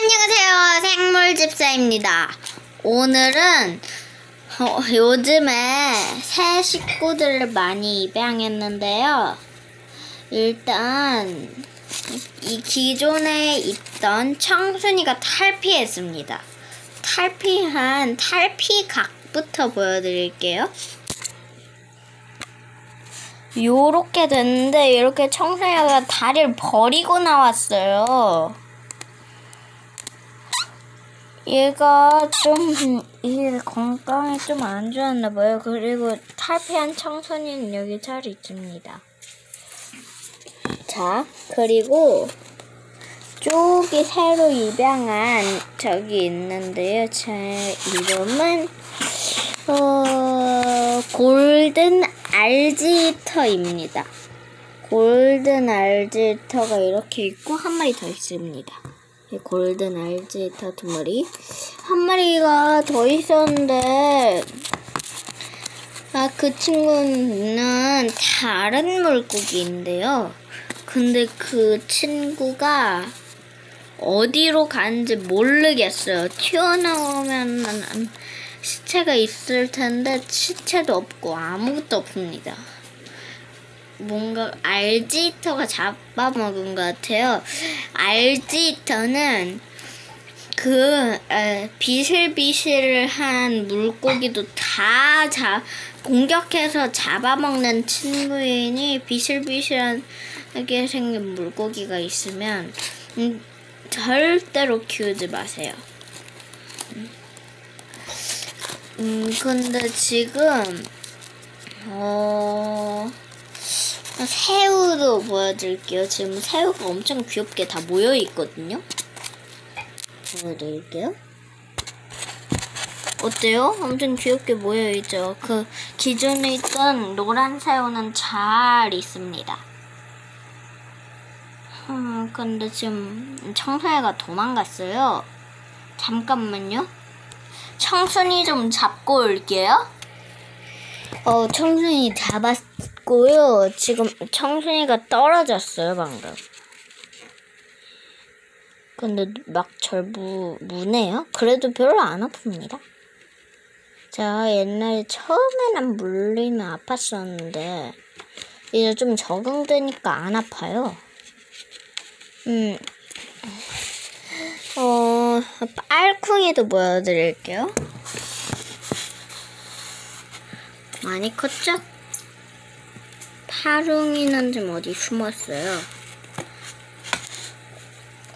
안녕하세요. 생물집사입니다. 오늘은 어, 요즘에 새 식구들을 많이 입양했는데요. 일단 이 기존에 있던 청순이가 탈피했습니다. 탈피한 탈피각부터 보여드릴게요. 요렇게 됐는데 이렇게 청순이가 다리를 버리고 나왔어요. 얘가 좀 이게 건강에 좀안 좋았나 봐요. 그리고 탈피한 청소년 여기 잘 있습니다. 자, 그리고 쪽이 새로 입양한 저기 있는데요. 제 이름은 어, 골든 알지터입니다. 골든 알지터가 이렇게 있고 한 마리 더 있습니다. 골든 알지터 두 마리. 한 마리가 더 있었는데, 아, 그 친구는 다른 물고기인데요. 근데 그 친구가 어디로 가는지 모르겠어요. 튀어나오면 시체가 있을 텐데 시체도 없고 아무것도 없습니다. 뭔가 알지터가 잡아먹은 것 같아요. 알지터는 그 에, 비실비실한 물고기도 다 잡, 공격해서 잡아먹는 친구이니 비실비실하게 생긴 물고기가 있으면 음, 절대로 키우지 마세요. 음, 근데 지금 어. 새우도 보여드릴게요. 지금 새우가 엄청 귀엽게 다 모여 있거든요. 보여드릴게요. 어때요? 엄청 귀엽게 모여 있죠. 그 기존에 있던 노란 새우는 잘 있습니다. 음, 근데 지금 청소애가 도망갔어요. 잠깐만요. 청순이 좀 잡고 올게요. 어, 청순이 잡았고요. 지금 청순이가 떨어졌어요, 방금. 근데 막 절 무네요. 그래도 별로 안 아픕니다. 자, 옛날에 처음에는 물리면 아팠었는데, 이제 좀 적응되니까 안 아파요. 음, 어, 빨쿵이도 보여드릴게요. 많이 컸죠? 파룽이는 좀 어디 숨었어요.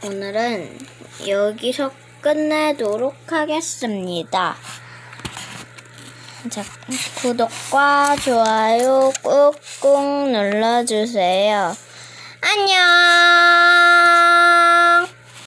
오늘은 여기서 끝내도록 하겠습니다. 자, 구독과 좋아요 꾹꾹 눌러주세요. 안녕!